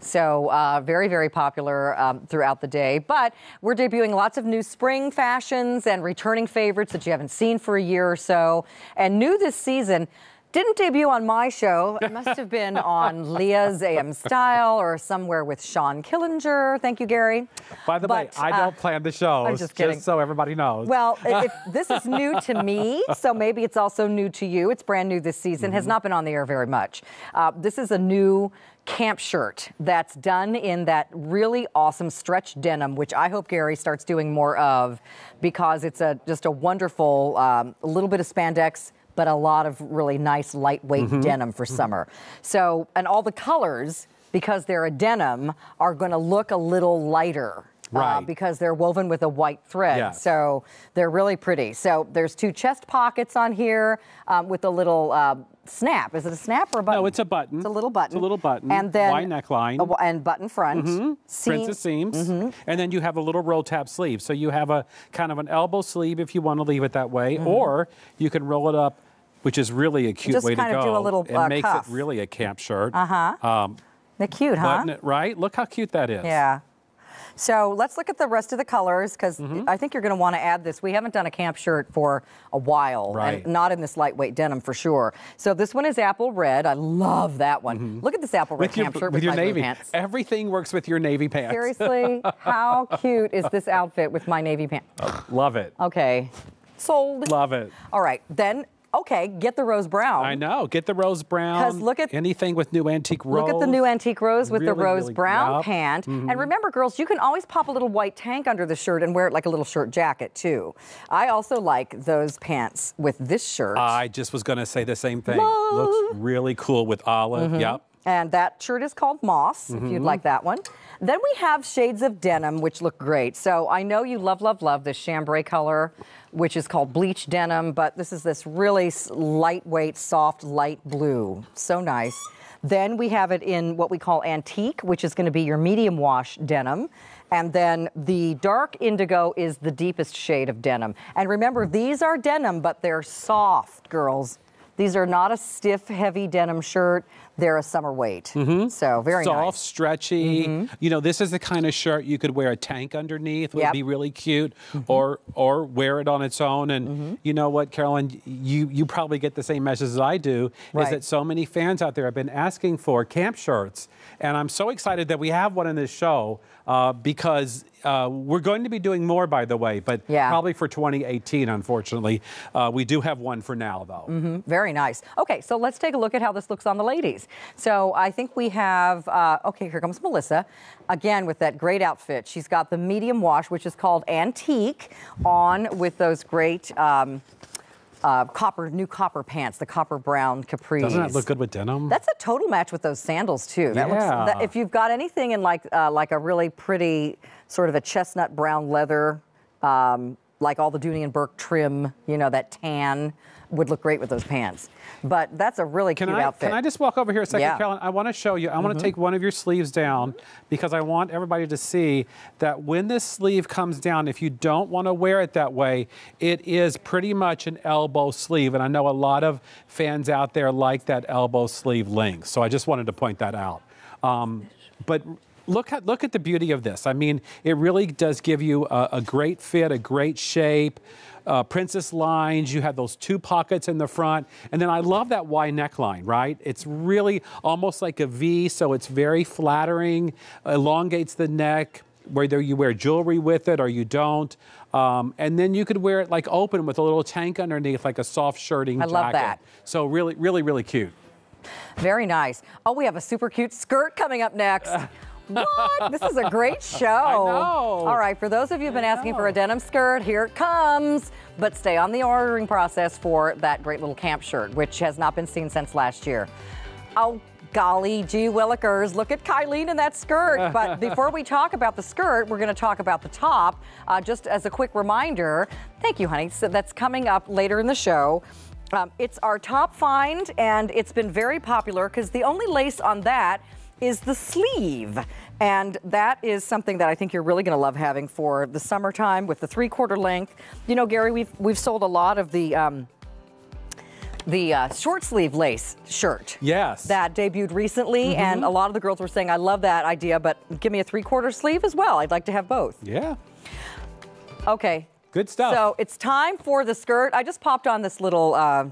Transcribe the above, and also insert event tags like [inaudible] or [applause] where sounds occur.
So uh, very, very popular um, throughout the day. But we're debuting lots of new spring fashions and returning favorites that you haven't seen for a year or so. And new this season, didn't debut on my show. It must have been [laughs] on Leah's AM Style or somewhere with Shawn Killinger. Thank you, Gary. By the But, way, I uh, don't plan the shows. I'm just kidding. Just so everybody knows. Well, if, [laughs] this is new to me, so maybe it's also new to you. It's brand new this season, has not been on the air very much. Uh, this is a new camp shirt that's done in that really awesome stretch denim, which I hope Gary starts doing more of because it's a just a wonderful um, little bit of spandex. But a lot of really nice lightweight denim for summer. So, and all the colors, because they're a denim, are going to look a little lighter. uh, Right. because they're woven with a white thread. So they're really pretty. So there's two chest pockets on here um, with a little uh, snap. Is it a snap or a button? No, it's a button. It's a little button. It's a little button. And then Wide neckline. a and button front. Seam- Princess seams, Mm-hmm. and then you have a little roll tab sleeve. So you have a kind of an elbow sleeve if you want to leave it that way, Mm-hmm. or you can roll it up, which is really a cute Just way to go. of do a little, it uh, makes cuff. it really a camp shirt. Uh huh. Um, They're cute, huh? button it right. Look how cute that is. Yeah. So let's look at the rest of the colors because Mm-hmm. I think you're going to want to add this. We haven't done a camp shirt for a while, Right. and not in this lightweight denim for sure. So this one is apple red. I love that one. Look at this apple red Mm-hmm. With your, camp shirt with with, your navy, pants. everything works with your navy pants. Seriously, how [laughs] cute is this outfit with my navy pants? Love it. Okay, sold. Love it. All right, then, okay, get the rose brown. I know. Get the rose brown. Because look at- anything with new antique rose. Look at the new antique rose with the rose really- brown yup. pant. Mm-hmm. And remember, girls, you can always pop a little white tank under the shirt and wear it like a little shirt jacket, too. I also like those pants with this shirt. I just was going to say the same thing. Love. Looks really cool with olive. Yep. And that shirt is called Moss, if Mm-hmm. you'd like that one. Then we have shades of denim, which look great. So I know you love, love, love this chambray color, which is called bleach denim, but this is this really lightweight, soft, light blue. So nice. Then we have it in what we call antique, which is going to be your medium wash denim. And then the dark indigo is the deepest shade of denim. And remember, these are denim, but they're soft, girls. These are not a stiff, heavy denim shirt. They're a summer weight. Mm-hmm. So very Soft, nice. stretchy. Mm-hmm. You know, this is the kind of shirt you could wear a tank underneath. Would Yep. be really cute, mm-hmm. or or wear it on its own. And you know what, Carolyn, you you probably get the same message as I do. Right. Is that so many fans out there have been asking for camp shirts, and I'm so excited that we have one in this show uh, because. Uh, we're going to be doing more, by the way, but Yeah. probably for 2018, unfortunately. Uh, we do have one for now, though. Very nice. Okay, so let's take a look at how this looks on the ladies. So I think we have, uh, okay, here comes Melissa. Again, with that great outfit. She's got the medium wash, which is called Antique, on with those great um, uh, copper, new copper pants, the copper brown capris. Doesn't that look good with denim? That's a total match with those sandals too. That looks, Yeah. that, if you've got anything in like uh, like a really pretty sort of a chestnut brown leather, um, like all the Dooney and Bourke trim, you know that tan would look great with those pants. But that's a really Can cute I, outfit. can I just walk over here a second, Yeah. Mm-hmm. Carolyn? I want to show you. I want to take one of your sleeves down because I want everybody to see that when this sleeve comes down, if you don't want to wear it that way, it is pretty much an elbow sleeve. And I know a lot of fans out there like that elbow sleeve length. So I just wanted to point that out. Um, but look at look at the beauty of this. I mean, it really does give you a, a great fit, a great shape. Uh, princess lines, you have those two pockets in the front, and then I love that Y neckline, right? It's really almost like a V, so it's very flattering, elongates the neck, whether you wear jewelry with it or you don't. Um, and then you could wear it like open with a little tank underneath, like a soft shirting I jacket. love that. So really, really, really cute. Very nice. Oh, we have a super cute skirt coming up next. [laughs] What? This is a great show. [laughs] I know. All right, for those of you who've been asking for a denim skirt, here it comes. But stay on the ordering process for that great little camp shirt, which has not been seen since last year. Oh, golly gee willikers, look at Kylene in that skirt. [laughs] But before we talk about the skirt, we're going to talk about the top. Uh, just as a quick reminder, thank you, honey. So that's coming up later in the show. Um, it's our top find, and it's been very popular because the only lace on that is the sleeve. And that is something that I think you're really going to love having for the summertime with the three quarter length. You know, Gary, we've, we've sold a lot of the. Um, the uh, short sleeve lace shirt. Yes. That debuted recently, Mm-hmm. and a lot of the girls were saying, I love that idea, but give me a three quarter sleeve as well. I'd like to have both. Yeah. Okay. Good stuff. So it's time for the skirt. I just popped on this little uh,